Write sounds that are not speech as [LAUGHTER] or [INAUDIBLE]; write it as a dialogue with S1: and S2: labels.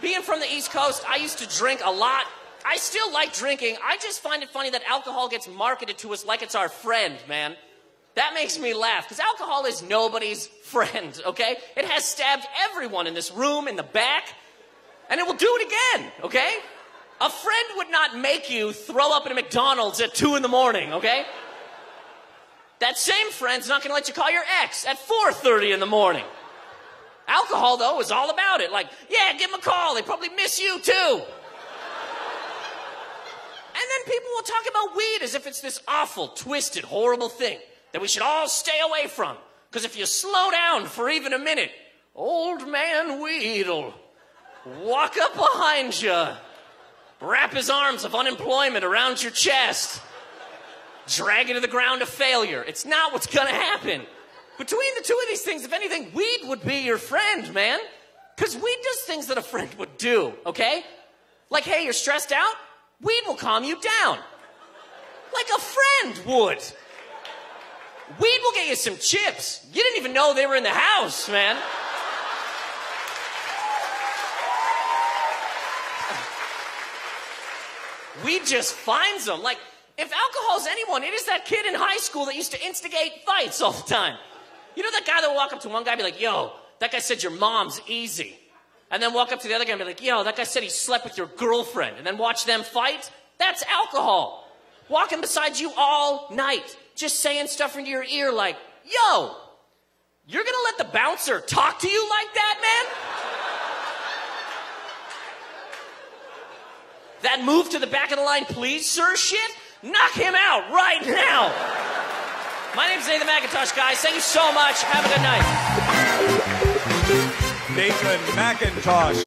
S1: being from the East Coast, I used to drink a lot. I still like drinking. I just find it funny that alcohol gets marketed to us like it's our friend, man. That makes me laugh because alcohol is nobody's [LAUGHS] friend, okay? It has stabbed everyone in this room, in the back, and it will do it again, okay? A friend would not make you throw up at a McDonald's at 2 in the morning, okay? That same friend's not gonna let you call your ex at 4.30 in the morning. Alcohol, though, is all about it. Like, yeah, give them a call. They probably miss you, too. And then people will talk about weed as if it's this awful, twisted, horrible thing that we should all stay away from. Because if you slow down for even a minute, old man weed'll walk up behind you, wrap his arms of unemployment around your chest, drag you to the ground of failure. It's not what's gonna happen. Between the two of these things, if anything, weed would be your friend, man. Because weed does things that a friend would do, okay? Like, hey, you're stressed out? Weed will calm you down. Like a friend would. Weed will get you some chips. You didn't even know they were in the house, man. [LAUGHS] Weed just finds them. Like, if alcohol's anyone, it is that kid in high school that used to instigate fights all the time. You know that guy that would walk up to one guy and be like, yo, that guy said your mom's easy. And then walk up to the other guy and be like, yo, that guy said he slept with your girlfriend. And then watch them fight? That's alcohol. Walking beside you all night, just saying stuff into your ear like, yo, you're gonna let the bouncer talk to you like that, man? that move to the back of the line, please, sir shit? Knock him out right now. My name's Nathan Macintosh, guys. Thank you so much. Have a good night.
S2: Nathan Macintosh.